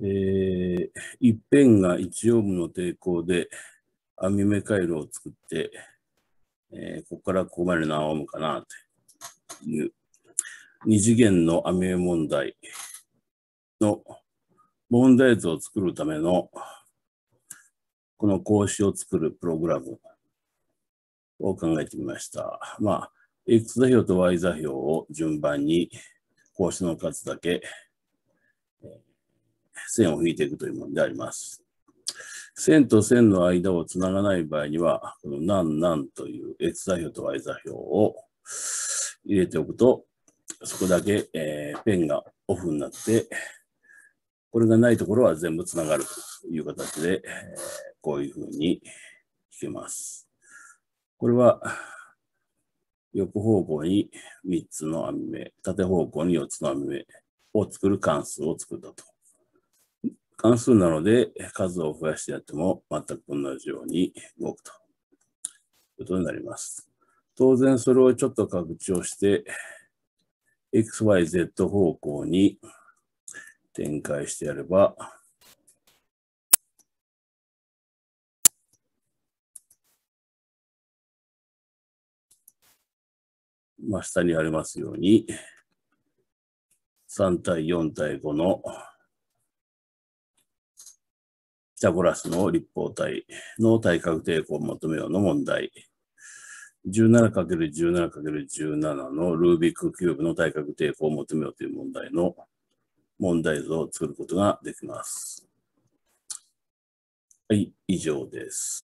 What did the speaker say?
えー、一辺が一応分の抵抗で網目回路を作って、えー、ここからここまで直むかなという二次元の網目問題の問題図を作るためのこの格子を作るプログラムを考えてみました。まあ、X 座標と Y 座標を順番に格子の数だけ線を引いていくというものであります。線と線の間をつながない場合には、この何何という X 座標と Y 座標を入れておくと、そこだけ、えー、ペンがオフになって、これがないところは全部つながるという形で、えー、こういうふうに引けます。これは横方向に3つの網目、縦方向に4つの網目を作る関数を作ったと。関数なので数を増やしてやっても全く同じように動くということになります。当然それをちょっと拡張して XYZ 方向に展開してやればまあ、下にありますように3対4対5のタゴラスの立方体の対角抵抗を求めようの問題。17×17×17 のルービックキューブの対角抵抗を求めようという問題の問題図を作ることができます。はい、以上です。